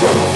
Show.